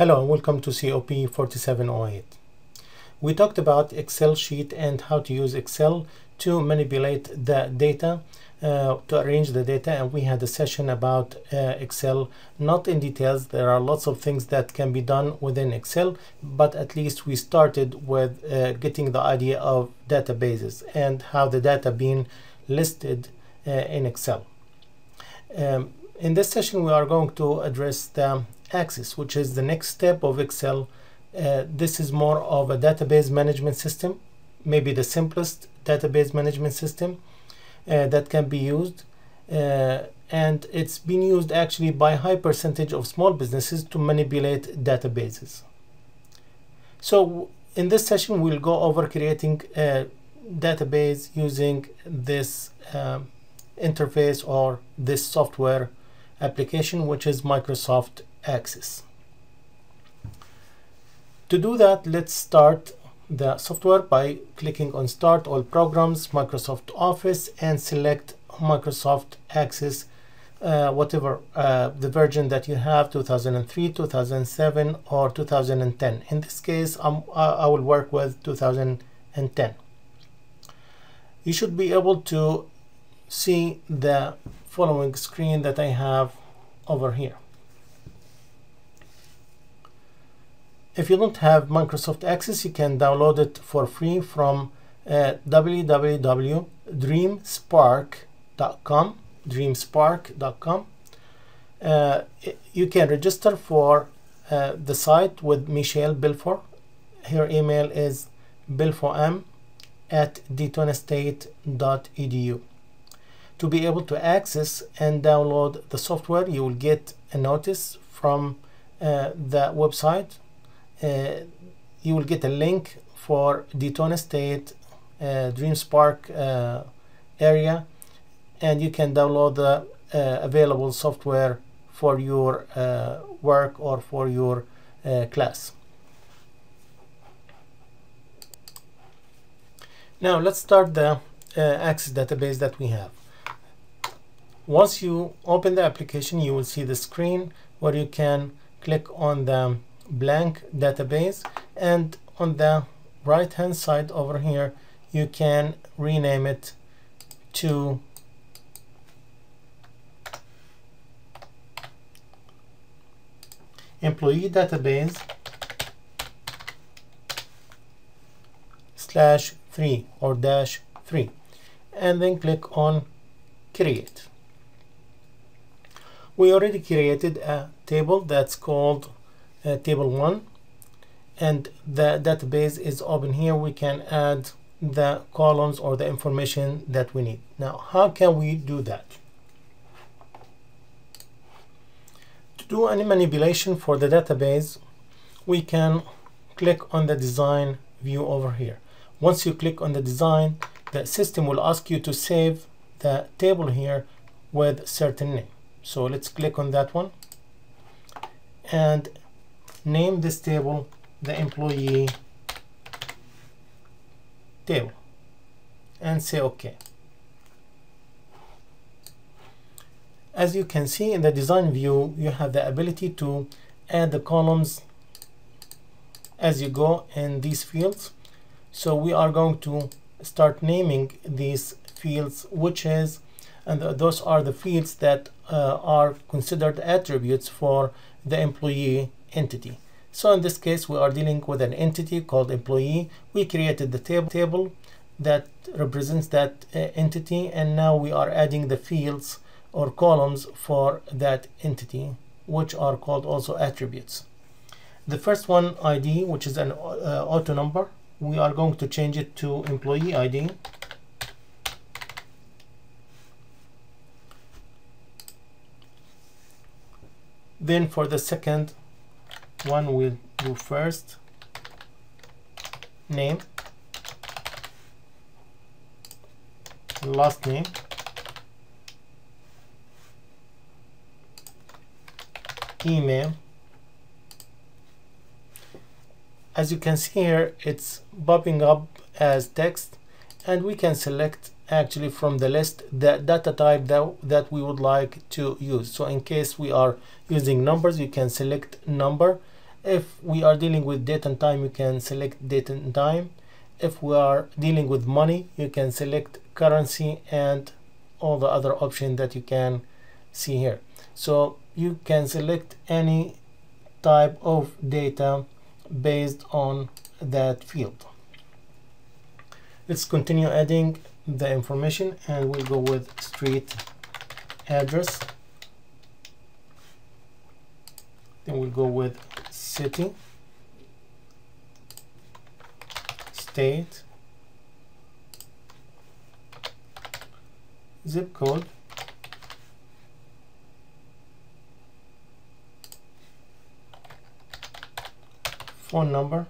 Hello and welcome to COP 4708. We talked about Excel sheet and how to use Excel to manipulate the data, uh, to arrange the data and we had a session about uh, Excel, not in details, there are lots of things that can be done within Excel, but at least we started with uh, getting the idea of databases and how the data being listed uh, in Excel. Um, in this session we are going to address the Access, which is the next step of Excel. Uh, this is more of a database management system, maybe the simplest database management system uh, that can be used. Uh, and it's been used actually by high percentage of small businesses to manipulate databases. So in this session, we'll go over creating a database using this um, interface or this software application, which is Microsoft Access. To do that, let's start the software by clicking on Start All Programs, Microsoft Office, and select Microsoft Access, uh, whatever uh, the version that you have, 2003, 2007, or 2010. In this case, I'm, I will work with 2010. You should be able to see the following screen that I have over here. If you don't have Microsoft Access, you can download it for free from uh, www.dreamspark.com. Dreamspark.com. Uh, you can register for uh, the site with Michelle Belfort. Her email is belform at daytonastate.edu. To be able to access and download the software, you will get a notice from uh, the website you will get a link for Daytona State uh, DreamSpark uh, area and you can download the available software for your work or for your class. Now let's start the uh, Access database that we have. Once you open the application, you will see the screen where you can click on the blank database and on the right hand side over here you can rename it to employee database slash 3 or dash 3 and then click on create. We already created a table that's called uh, table 1 and the database is open here. We can add the columns or the information that we need. Now how can we do that? To do any manipulation for the database we can click on the design view over here. Once you click on the design the system will ask you to save the table here with certain name. So let's click on that one. And name this table the employee table and say OK. As you can see in the design view, you have the ability to add the columns as you go in these fields. So we are going to start naming these fields, which is, and those are the fields that uh, are considered attributes for the employee entity. So in this case, we are dealing with an entity called employee. We created the table, table that represents that uh, entity, and now we are adding the fields or columns for that entity, which are called also attributes. The first one, ID, which is an uh, auto number, we are going to change it to employee ID. Then for the second one will do first name last name email. As you can see here it's popping up as text and we can select actually from the list the data type that, that we would like to use. So in case we are using numbers you can select number if we are dealing with date and time you can select date and time. If we are dealing with money you can select currency and all the other options that you can see here. So you can select any type of data based on that field. Let's continue adding the information and we'll go with street address. Then we'll go with city state zip code phone number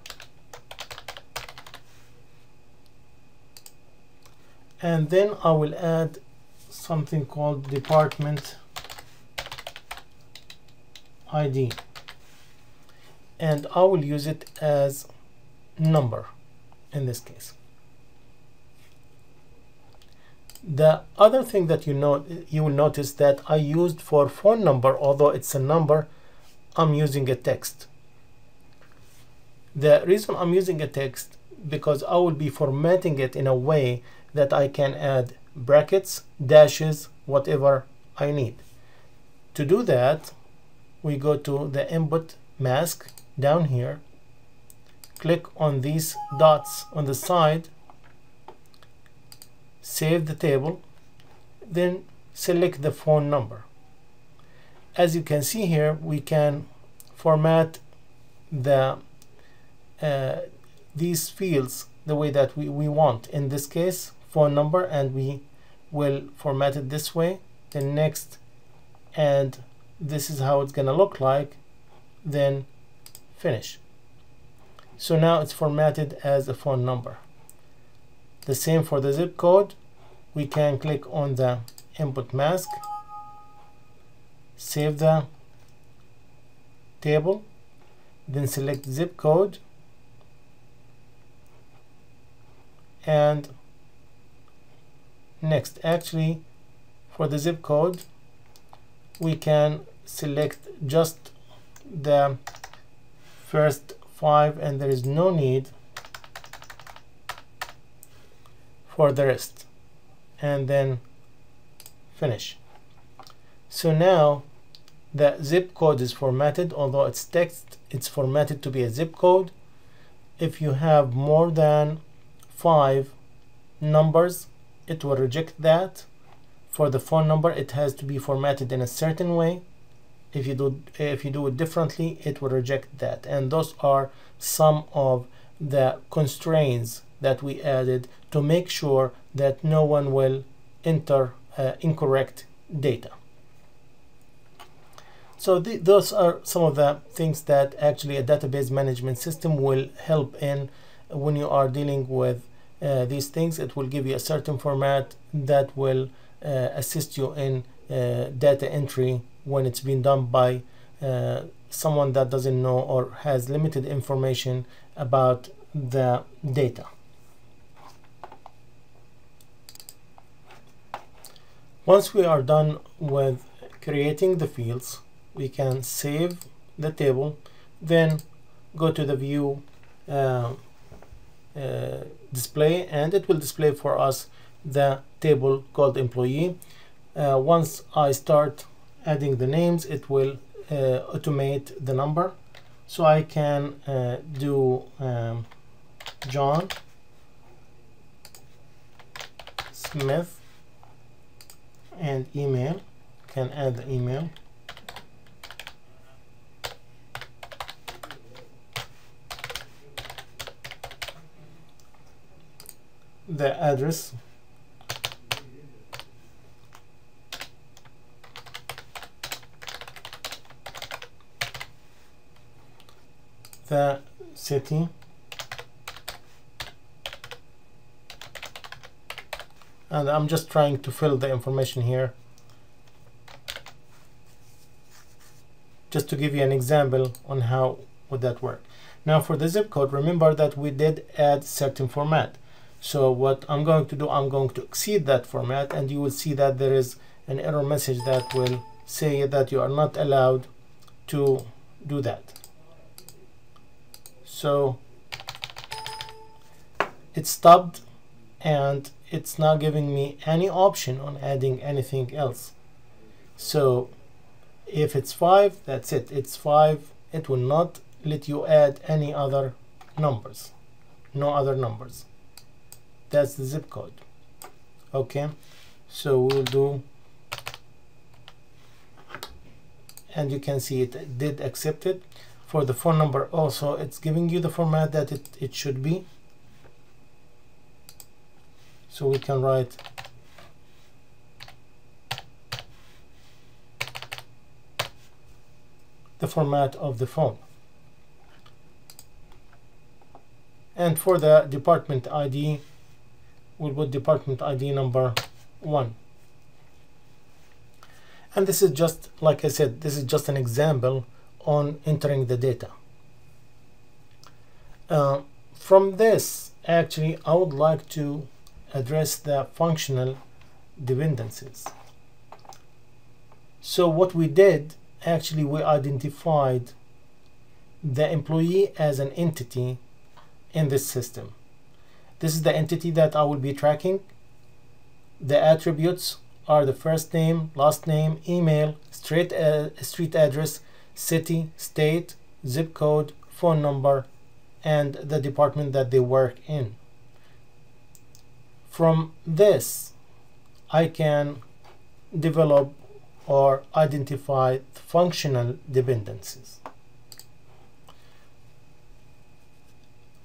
and then I will add something called department ID and I will use it as number in this case the other thing that you know you will notice that I used for phone number although it's a number I'm using a text the reason I'm using a text because I will be formatting it in a way that I can add brackets, dashes, whatever I need. To do that, we go to the input mask down here, click on these dots on the side, save the table, then select the phone number. As you can see here, we can format the uh, these fields the way that we, we want. In this case, phone number, and we will format it this way. Then next, and this is how it's gonna look like. Then finish. So now it's formatted as a phone number. The same for the zip code. We can click on the input mask, save the table, then select zip code and next actually for the zip code we can select just the first five and there is no need for the rest. And then finish. So now the zip code is formatted although it's text it's formatted to be a zip code. If you have more than five numbers it will reject that. For the phone number it has to be formatted in a certain way if you do if you do it differently it will reject that. And those are some of the constraints that we added to make sure that no one will enter uh, incorrect data. So th those are some of the things that actually a database management system will help in when you are dealing with uh, these things. It will give you a certain format that will uh, assist you in uh, data entry when it's been done by uh, someone that doesn't know or has limited information about the data. Once we are done with creating the fields, we can save the table, then go to the view uh, uh, display and it will display for us the table called employee uh, once I start adding the names it will uh, automate the number. So I can uh, do um, John Smith and email can add the email. The address the city and I'm just trying to fill the information here. Just to give you an example on how would that work. Now for the zip code remember that we did add certain format. So what I'm going to do, I'm going to exceed that format and you will see that there is an error message that will say that you are not allowed to do that. So it stopped and it's not giving me any option on adding anything else. So if it's 5 that's it. It's 5 it will not let you add any other numbers. No other numbers. That's the zip code. Okay? So we'll do and you can see it did accept it for the phone number also. It's giving you the format that it, it should be. So we can write the format of the phone. And for the department ID we'll put department ID number 1 and this is just like I said this is just an example on entering the data. Uh, from this actually I would like to address the functional dependencies. So what we did actually we identified the employee as an entity in this system. This is the entity that I will be tracking. The attributes are the first name, last name, email, street, uh, street address, city, state, zip code, phone number, and the department that they work in. From this, I can develop or identify functional dependencies.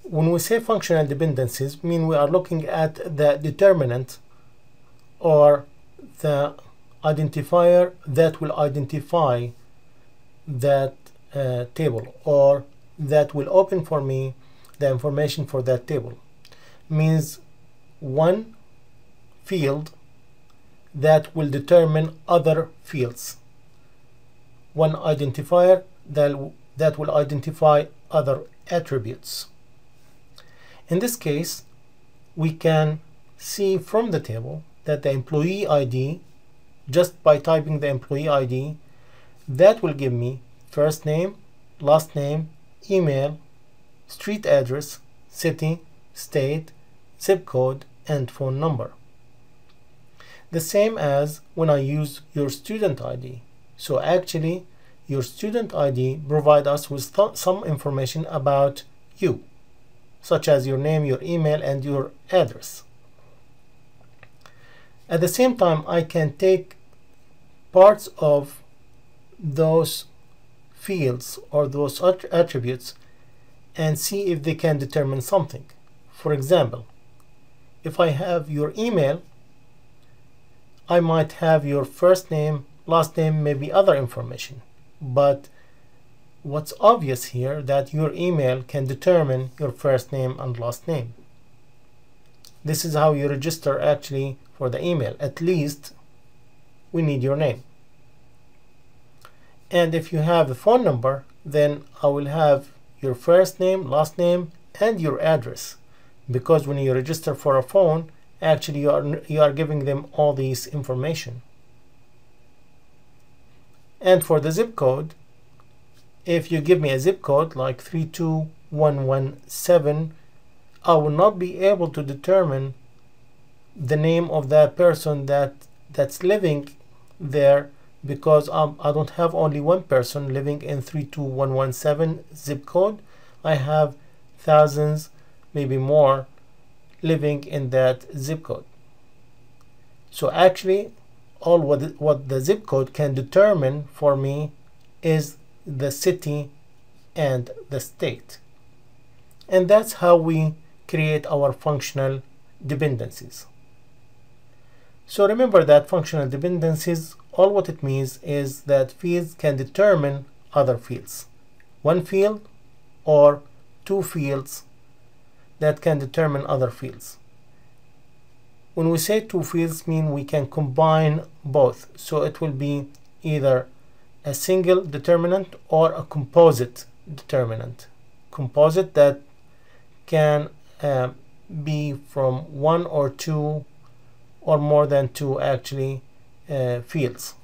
When we say functional dependencies, mean we are looking at the determinant or the identifier that will identify that uh, table or that will open for me the information for that table. Means one field that will determine other fields. One identifier that, that will identify other attributes. In this case we can see from the table that the employee ID, just by typing the employee ID, that will give me first name, last name, email, street address, city, state, zip code, and phone number. The same as when I use your student ID. So actually, your student ID provide us with some information about you, such as your name, your email, and your address. At the same time, I can take parts of those fields or those attributes and see if they can determine something. For example, if I have your email, I might have your first name, last name, maybe other information. But what's obvious here that your email can determine your first name and last name. This is how you register actually for the email. At least we need your name. And if you have a phone number, then I will have your first name, last name, and your address. Because when you register for a phone, actually you are, you are giving them all these information. And for the zip code, if you give me a zip code like 32117, I will not be able to determine the name of that person that that's living there because um, I don't have only one person living in 32117 zip code. I have thousands maybe more living in that zip code. So actually all what the, what the zip code can determine for me is the city and the state. And that's how we create our functional dependencies. So remember that functional dependencies, all what it means is that fields can determine other fields. One field or two fields that can determine other fields. When we say two fields mean we can combine both. So it will be either a single determinant or a composite determinant. Composite that can uh, be from one or two or more than two actually Eh, fields